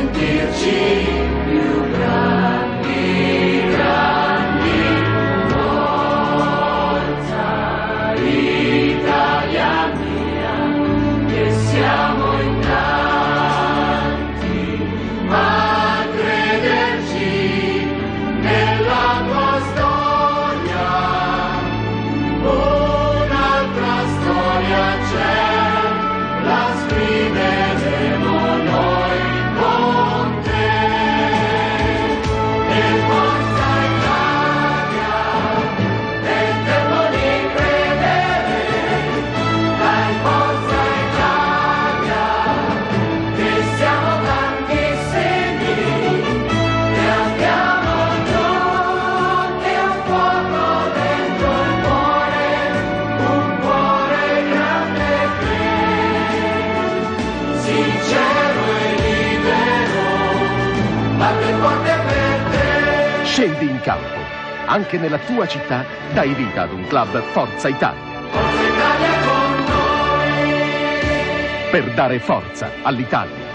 and beauty. Scendi in campo. Anche nella tua città dai vita ad un club Forza Italia. Forza Italia con noi. Per dare forza all'Italia.